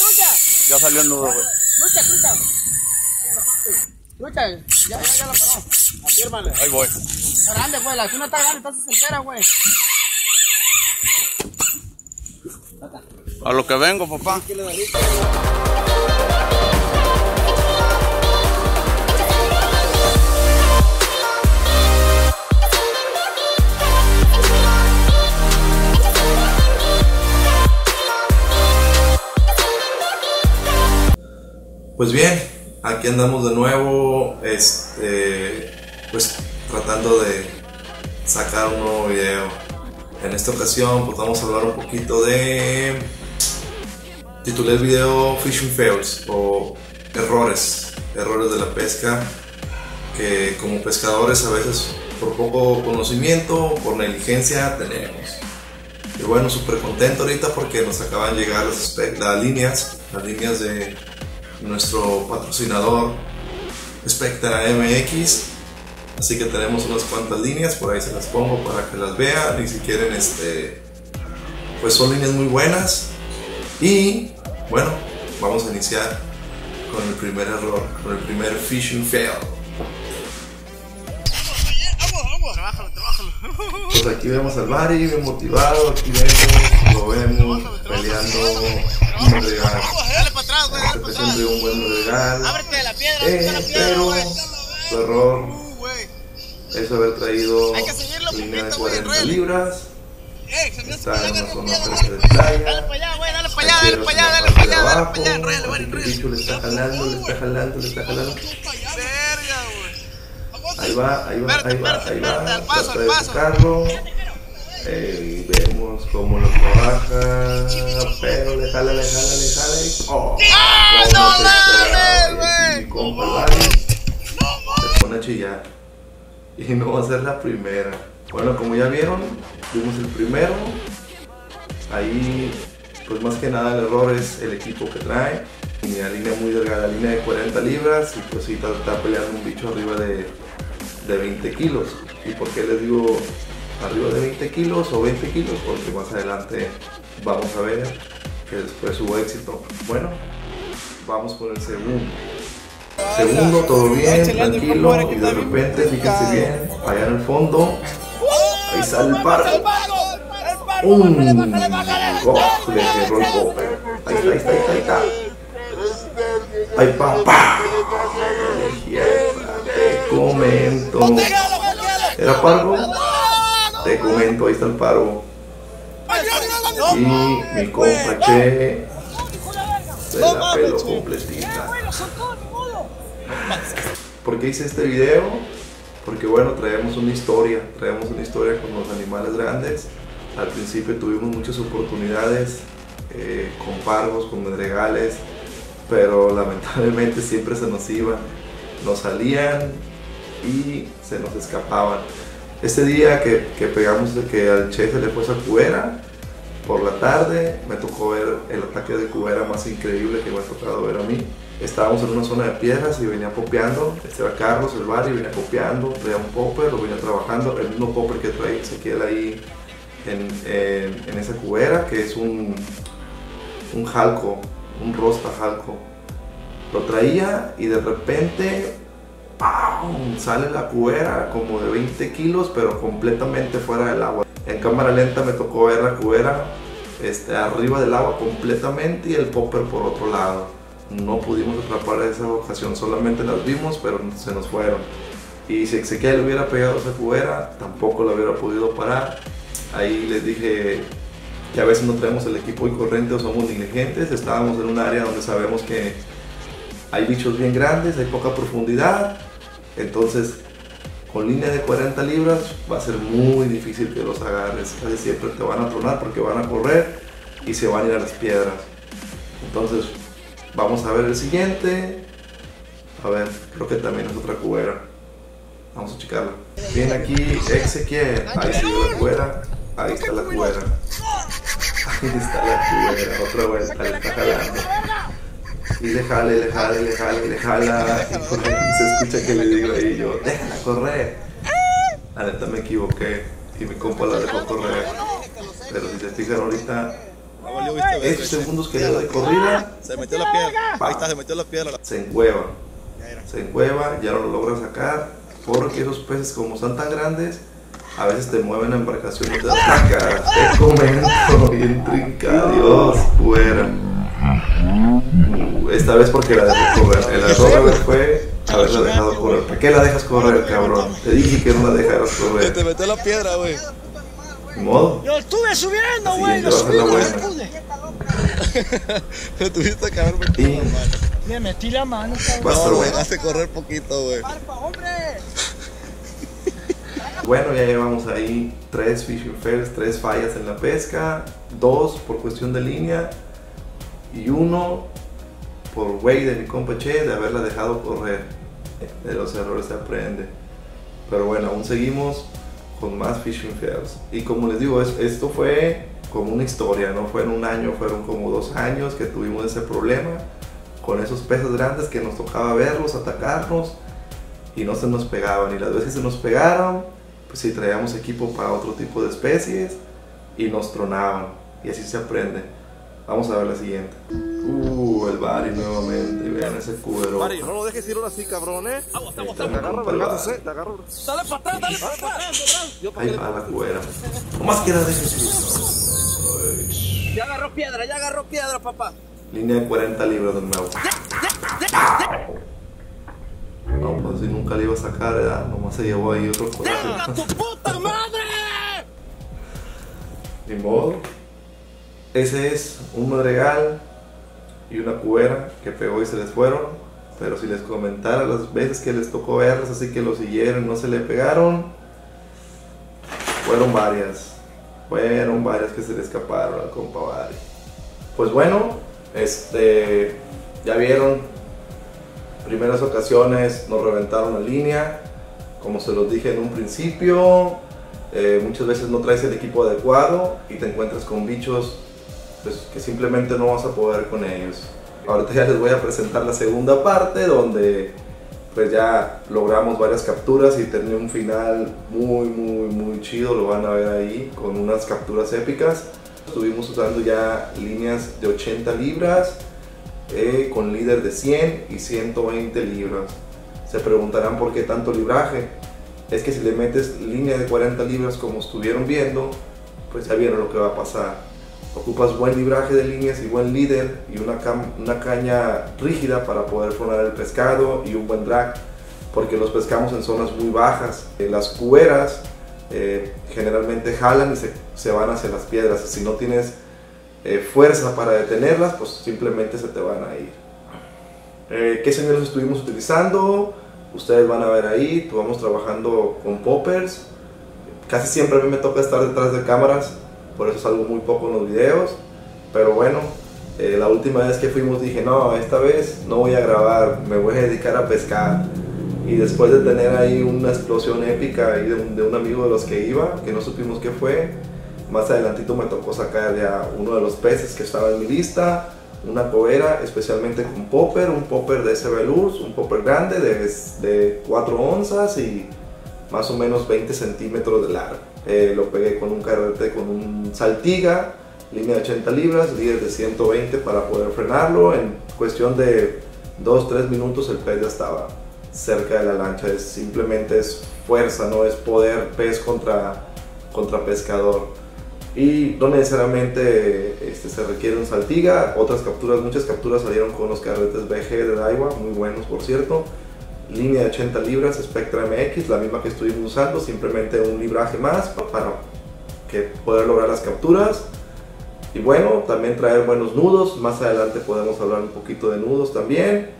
trucha. Ya salió el nudo, güey. Trucha, trucha. Trucha, ya, ya, ya la paró. Afírmale. Ahí voy. Está grande, güey. La tuna está grande, entonces se entera, güey. A lo que vengo, papá. Pues bien, aquí andamos de nuevo, este, pues tratando de sacar un nuevo video. En esta ocasión, pues vamos a hablar un poquito de. Titulé el video Fishing Fails o errores, errores de la pesca que como pescadores a veces por poco conocimiento, por negligencia tenemos. Y bueno, súper contento ahorita porque nos acaban de llegar las, las líneas, las líneas de nuestro patrocinador Spectra MX. Así que tenemos unas cuantas líneas, por ahí se las pongo para que las vean y si quieren, este, pues son líneas muy buenas. Y bueno, vamos a iniciar con el primer error, con el primer fishing fail. Pues aquí vemos al Bari, bien motivado, aquí vemos, lo vemos peleando atrás, güey. Este siempre un buen regal. Ábrete la piedra, Eh, la piedra, pero güey. error Uh, es haber traído Hay que seguirlo línea de poquito, güey, 40 ruede. libras. Eh, se me hace Está que frente de Dale para allá, güey, dale para allá, dale para allá, la dale para allá, dale para allá, enrolla, güey, el enrolla. bicho le está jalando, le está jalando, le está jalando. Verga, güey. Ahí va, ahí va, ahí va, ahí va. al paso, al paso. Vemos cómo lo trabaja, pero le jala, le jala, le jala y ¡oh! ¡Ah, no mames, güey! Compa se pone a chillar. Y no va a ser la primera. Bueno, como ya vieron, vimos el primero. Ahí, pues más que nada el error es el equipo que trae. Y la línea muy delgada, línea de 40 libras. Y pues sí, está, está peleando un bicho arriba de, de 20 kilos. ¿Y por qué les digo arriba de 20 kilos o 20 kilos? Porque más adelante vamos a ver que después hubo éxito. Bueno, vamos con el segundo. Segundo, todo bien, tranquilo, y de repente, fíjense bien, allá en el fondo, ahí sale el paro. ¡Un! ¡Oh! Le cerró el popper. Ahí está, ahí está, ahí está, ahí está. ¡Ay, papá! Te comento. ¿Era pargo? Te comento, ahí está el paro. Y mi compa Che se la peló completita. ¿Por qué hice este video? Porque bueno, traemos una historia, traemos una historia con los animales grandes. Al principio tuvimos muchas oportunidades eh, con pargos, con medregales, pero lamentablemente siempre se nos iban, nos salían y se nos escapaban. Este día que, que pegamos que al Che se le fue esa cubera, por la tarde me tocó ver el ataque de cubera más increíble que me ha tocado ver a mí. Estábamos en una zona de piedras y venía popeando. Este era Carlos, el bar, y venía popeando. Traía un popper, lo venía trabajando. El mismo popper que trae Ezequiel ahí en, en- en esa cubera, que es un, un jalco, un rosta jalco. Lo traía y de repente ¡pam! sale la cubera como de 20 kilos, pero completamente fuera del agua. En cámara lenta me tocó ver la cubera este, arriba del agua completamente y el popper por otro lado. No pudimos atrapar esa ocasión, solamente las vimos, pero se nos fueron. Y si Ezequiel hubiera pegado esa cubera, tampoco la hubiera podido parar. Ahí les dije que a veces no tenemos el equipo y corriente o somos negligentes. Estábamos en un área donde sabemos que hay bichos bien grandes, hay poca profundidad. Entonces, con línea de 40 libras va a ser muy difícil que los agarres. Casi siempre te van a tronar porque van a correr y se van a ir a las piedras. Entonces, vamos a ver el siguiente. A ver, creo que también es otra cubera. Vamos a checarla. Bien aquí, Ezequiel. Ahí ve la cubera. Ahí está la cubera. Ahí está la cubera. Otra vuelta, le está jalando. Y le jala, le jala, le jala, le jala. Y que le digo ahí yo, déjala correr. La neta me equivoqué y mi compa la dejó correr. Pero si se fijan ahorita, verga, Estos segundos que le doy corrida, Se metió la piedra. Ahí está, se metió la piedra. se encueva. Se encueva, ya no lo logra sacar. Porque esos peces, como son tan grandes, a veces te mueven la embarcación y te atacan. Te comento, bien trinca. Dios, fuera. Esta vez porque la dejé correr. El error fue haberla dejado correr. ¿Para qué la dejas correr, cabrón? Te dije que no la dejaras correr. te metió la piedra, güey. Modo. Yo estuve subiendo, güey, te lo subí, la no pude. Te tuviste que haber metido la mano. Le metí la mano, cabrón. No, dejaste correr poquito, güey. Bueno, ya llevamos ahí tres fishing fails, tres fallas en la pesca, dos por cuestión de línea y uno por güey de mi compa Che de haberla dejado correr. De los errores se aprende. Pero bueno, aún seguimos con más fishing fails. Y como les digo, es- esto fue como una historia, no fue en un año, fueron como dos años que tuvimos ese problema con esos peces grandes que nos tocaba verlos, atacarnos y no se nos pegaban. Y las veces se nos pegaron, pues sí traíamos equipo para otro tipo de especies y nos tronaban. Y así se aprende. Vamos a ver la siguiente. Uh, el Bari nuevamente. Vean ese cubero. Mari, no lo dejes ir ahora así, cabrón, eh. Está mi Te agarro Bari. eh. Te agarro. Dale para atrás, dale para atrás. Ahí va la cubera. Nomás que la dejes ir. Ya agarró piedra, ya agarró piedra, papá. Línea de 40 libras de nuevo. No, pues si nunca le iba a sacar, ¿verdad? nomás se llevó ahí otro coraje. ¡Tu puta madre! Ni modo. Ese es un madregal y una cubera que pegó y se les fueron. Pero si les comentara las veces que les tocó verlas, así que lo siguieron no se le pegaron, fueron varias. Fueron varias que se le escaparon al compa. Pues bueno, este, ya vieron, primeras ocasiones nos reventaron la línea, como se los dije en un principio, eh, muchas veces no traes el equipo adecuado y te encuentras con bichos pues, que simplemente no vas a poder con ellos. Ahorita ya les voy a presentar la segunda parte donde pues ya logramos varias capturas y tenía un final muy muy muy chido, lo van a ver ahí con unas capturas épicas. Estuvimos usando ya líneas de 80 libras eh, con líder de 100 y 120 libras. Se preguntarán por qué tanto libraje. Es que si le metes línea de 40 libras como estuvieron viendo, pues ya vieron lo que va a pasar. Ocupas buen libraje de líneas y buen líder y una, una caña rígida para poder frenar el pescado y un buen drag, porque los pescamos en zonas muy bajas. Eh, Las cuberas eh, generalmente jalan y se, se van hacia las piedras. Si no tienes eh, fuerza para detenerlas, pues simplemente se te van a ir. Eh, ¿Qué señales estuvimos utilizando? Ustedes van a ver ahí, estuvimos trabajando con poppers. Casi siempre a mí me toca estar detrás de cámaras, por eso salgo muy poco en los videos. Pero bueno, eh, la última vez que fuimos dije, no, esta vez no voy a grabar, me voy a dedicar a pescar. Y después de tener ahí una explosión épica ahí de un, amigo de los que iba, que no supimos qué fue, más adelantito me tocó sacar ya uno de los peces que estaba en mi lista, una cobera, especialmente con popper, un popper de Luz, un popper grande de, de 4 onzas y más o menos 20 centímetros de largo. Eh, lo pegué con un carrete con un saltiga, línea de 80 libras, líder de 120 para poder frenarlo. En cuestión de 2-3 minutos el pez ya estaba cerca de la lancha. Es, simplemente es fuerza, no es poder pez contra, contra pescador. Y no necesariamente este, se requiere un saltiga. Otras capturas, muchas capturas salieron con los carretes BG de Daiwa, muy buenos por cierto línea de 80 libras Spectra MX, la misma que estuvimos usando, simplemente un libraje más para poder lograr las capturas. Y bueno, también traer buenos nudos, más adelante podemos hablar un poquito de nudos también.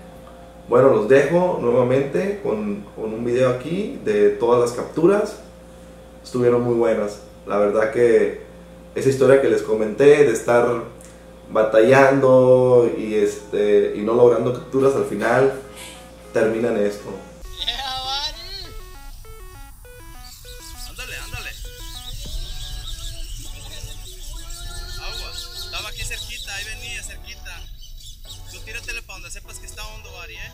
Bueno, los dejo nuevamente con, con un video aquí de todas las capturas. Estuvieron muy buenas. La verdad que esa historia que les comenté de estar batallando y, este, y no logrando capturas al final terminan esto. Ándale, ándale. Agua. Estaba aquí cerquita, ahí venía cerquita. Tú tíratele para donde sepas que está hondo, Bari, eh.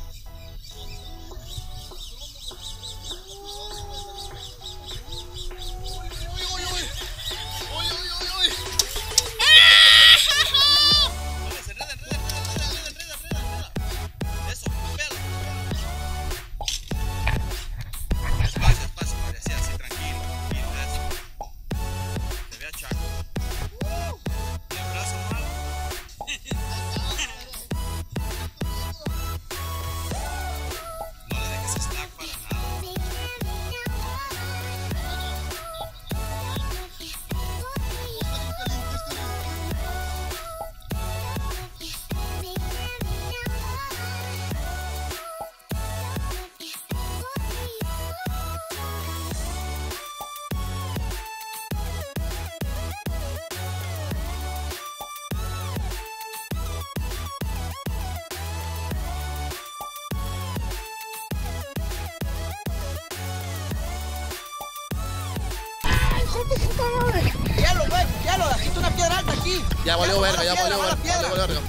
Guíalo, güey, guíalo, aquí está una piedra alta aquí. Ya valió verga, ya valió piedra, verga.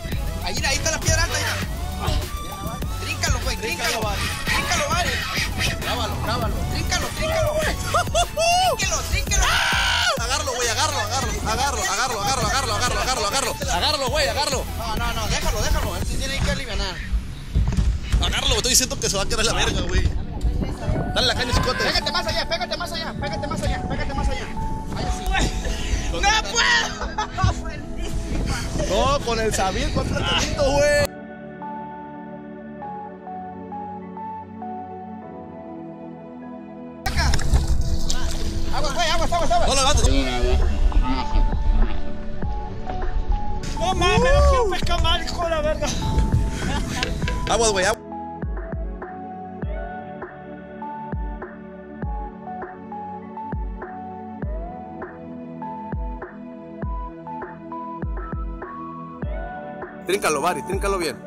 Ahí, ahí está la piedra alta, ya. Tríncalo, güey, tríncalo. Tríncalo, vale. Grábalo, grábalo. Tríncalo, tríncalo. Tríncalo, tríncalo. Agárralo, güey, agárralo, agárralo, agárralo, agárralo, agárralo, agárralo, agárralo, agárralo, agárralo. Agárralo, güey, agárralo. No, no, no, déjalo, déjalo. Él sí tiene que aliviar. Agárralo, estoy diciendo que se va a quedar la verga, güey. Dale la caña, chicote. Pégate más allá, pégate más allá, pégate más allá. Allá sí. ¡No puedo! No, con el Sabir, con tratamiento, güey. Aguas, güey, aguas, aguas, aguas. No lo levantes. No mames, no quiero pescar mal, hijo de la verga. Aguas, güey, aguas. Tríncalo, Bari, tríncalo bien.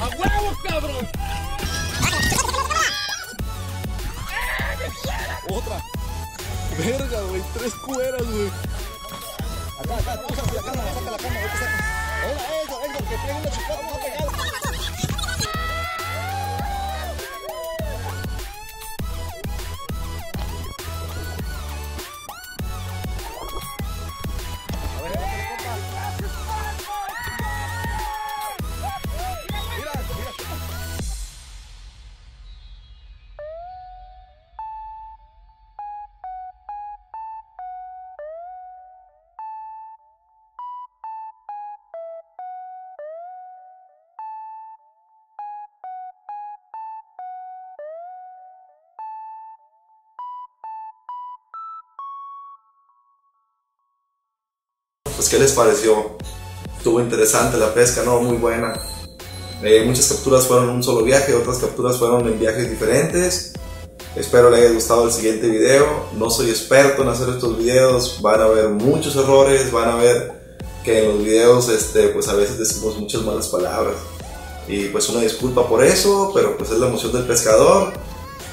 A huevos, cabrón. Otra. Verga, güey, tres cueras, güey. Acá, acá, tú saca la cámara, saca la cámara, saca. Era eso, eso, que tiene una chica, no pegado. Pues, ¿qué les pareció? Estuvo interesante la pesca, ¿no? Muy buena. Eh, muchas capturas fueron en un solo viaje, otras capturas fueron en viajes diferentes. Espero les haya gustado el siguiente video. No soy experto en hacer estos videos, van a haber muchos errores, van a ver que en los videos este, pues a veces decimos muchas malas palabras. Y pues una disculpa por eso, pero pues es la emoción del pescador.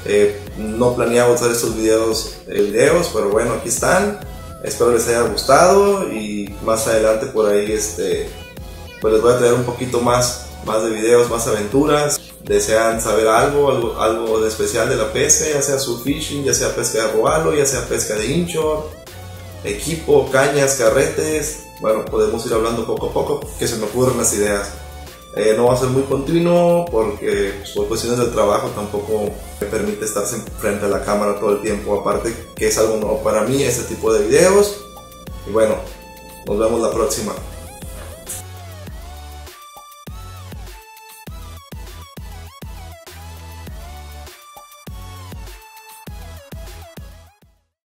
Eh, no planeaba hacer estos videos, eh, videos, pero bueno, aquí están. Espero les haya gustado y más adelante por ahí este, pues les voy a traer un poquito más, más de videos, más aventuras. Desean saber algo, algo, de especial de la pesca, ya sea surfishing, ya sea pesca de robalo, ya sea pesca de inshore, equipo, cañas, carretes. Bueno, podemos ir hablando poco a poco, que se me ocurren las ideas. Eh, no va a ser muy continuo porque pues, por cuestiones del trabajo tampoco me permite estar frente a la cámara todo el tiempo. Aparte que es algo nuevo para mí este tipo de videos. Y bueno, nos vemos la próxima.